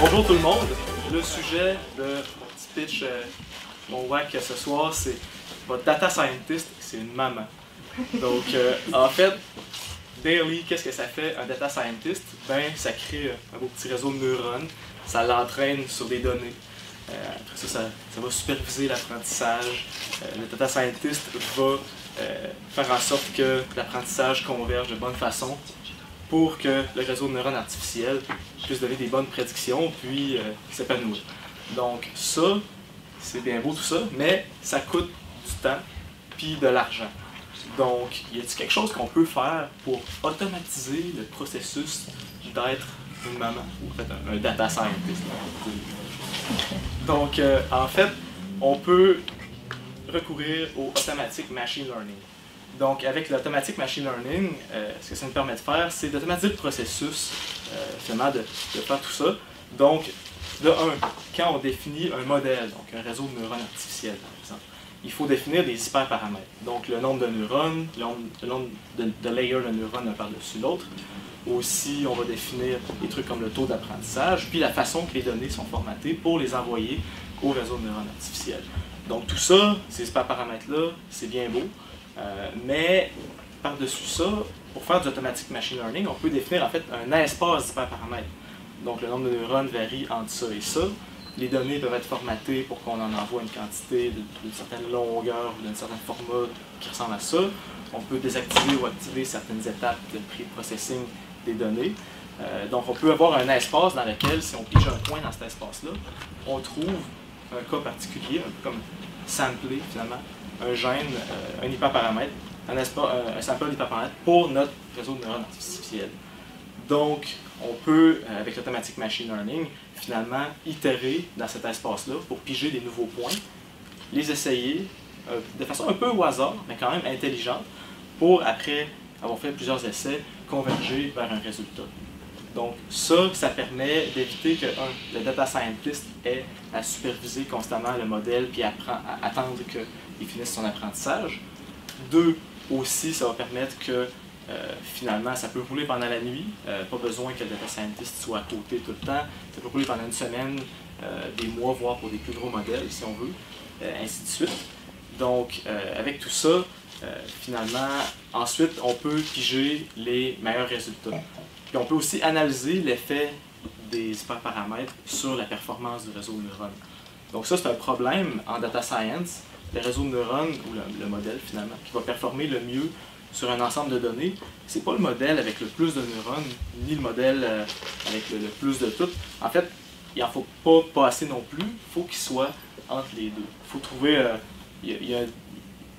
Bonjour tout le monde. Le sujet de mon petit pitch, euh, mon WAC ce soir, c'est votre data scientist, c'est une maman. Donc, euh, en fait, daily, qu'est-ce que ça fait un data scientist? Ben, ça crée un beau petit réseau de neurones, ça l'entraîne sur des données. Euh, après ça, ça, va superviser l'apprentissage. le data scientist va faire en sorte que l'apprentissage converge de bonne façon pour que le réseau de neurones artificiels puisse donner des bonnes prédictions puis euh, s'épanouir. Donc ça, c'est bien beau tout ça, mais ça coûte du temps puis de l'argent. Donc, y a-t-il quelque chose qu'on peut faire pour automatiser le processus d'être une maman ou fait un, data scientist? Donc, euh, en fait, on peut recourir au automatic machine learning. Donc, avec l'automatic machine learning, euh, ce que ça nous permet de faire, c'est d'automatiser le processus, euh, finalement, de, faire tout ça. Donc, de un, quand on définit un modèle, donc un réseau de neurones artificiels, par exemple, il faut définir des hyperparamètres. Donc, le nombre de neurones, le nombre, de, layers de neurones par-dessus l'autre. Aussi, on va définir des trucs comme le taux d'apprentissage, puis la façon que les données sont formatées pour les envoyer au réseau de neurones artificiels. Donc, tout ça, ces hyperparamètres-là, c'est bien beau. Euh, mais par-dessus ça, pour faire du automatic machine learning, on peut définir en fait un espace d'hyperparamètres. Donc le nombre de neurones varie entre ça et ça. Les données peuvent être formatées pour qu'on en envoie une quantité d'une certaine longueur ou d'un certain format qui ressemble à ça. On peut désactiver ou activer certaines étapes de pré-processing des données. Euh, donc on peut avoir un espace dans lequel, si on pige un point dans cet espace-là, on trouve un cas particulier, un peu comme sampler finalement, un gène, euh, un hyperparamètre, un, un sample d'hyperparamètre pour notre réseau de neurones artificiels. Donc, on peut, euh, avec l'automatic machine learning, finalement itérer dans cet espace-là pour piger des nouveaux points, les essayer euh, de façon un peu au hasard, mais quand même intelligente, pour après avoir fait plusieurs essais, converger vers un résultat. Donc ça, ça permet d'éviter que, un, le data scientist ait à superviser constamment le modèle puis à attendre qu'il finisse son apprentissage. Deux, aussi, ça va permettre que euh, finalement, ça peut rouler pendant la nuit. Euh, pas besoin que le data scientist soit à côté tout le temps. Ça peut rouler pendant une semaine, euh, des mois, voire pour des plus gros modèles, si on veut, ainsi de suite. Donc, avec tout ça, finalement, ensuite, on peut piger les meilleurs résultats. Puis on peut aussi analyser l'effet des hyperparamètres sur la performance du réseau de neurones. Donc ça, c'est un problème en data science. Le réseau de neurones, ou le, modèle finalement, qui va performer le mieux sur un ensemble de données, c'est pas le modèle avec le plus de neurones, ni le modèle euh, avec le, plus de tout. En fait, il n'en faut pas, pas assez non plus, il faut qu'il soit entre les deux. Il faut trouver, euh,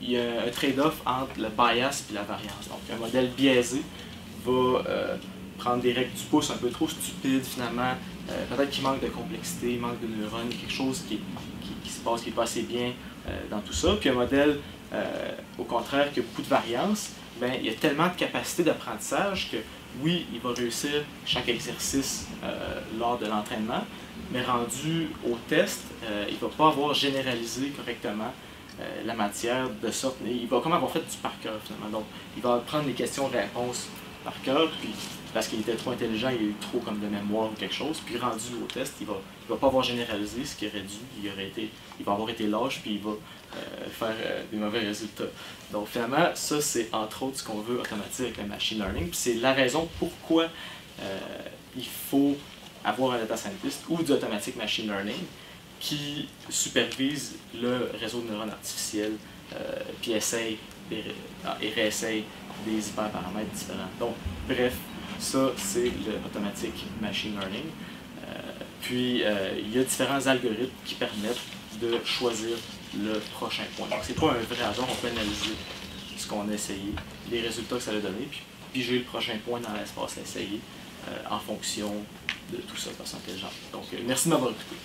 il, y a, un trade-off entre le bias et la variance. Donc un modèle biaisé va euh, prendre des règles du pouce un peu trop stupides finalement. Euh, peut-être qu'il manque de complexité, il manque de neurones, quelque chose qui, se passe, qui n'est pas assez bien euh, dans tout ça. Puis un modèle, au contraire, qui a beaucoup de variance, ben, il y a tellement de capacité d'apprentissage que oui, il va réussir chaque exercice lors de l'entraînement, mais rendu au test, il ne va pas avoir généralisé correctement la matière de sorte. Il va comme avoir fait du par cœur finalement. Donc, il va prendre les questions-réponses par cœur, puis parce qu'il était trop intelligent, il a eu trop comme de mémoire ou quelque chose, puis rendu au test, il va, va pas avoir généralisé ce qu'il aurait dû, il, aurait été, il va avoir été lâche, puis il va euh, faire euh, des mauvais résultats. Donc finalement, ça c'est entre autres ce qu'on veut automatiser avec le machine learning, puis c'est la raison pourquoi euh, il faut avoir un data scientist ou du automatic machine learning qui supervise le réseau de neurones artificiels, puis essaye et réessaye des hyperparamètres différents. Donc, bref, ça, c'est le automatic machine learning. Euh, puis, euh, il y a différents algorithmes qui permettent de choisir le prochain point. Donc, c'est pas un vrai hasard, on peut analyser ce qu'on a essayé, les résultats que ça a donné, puis piger le prochain point dans l'espace essayé euh, en fonction de tout ça de façon intelligente. Donc, merci de m'avoir écouté.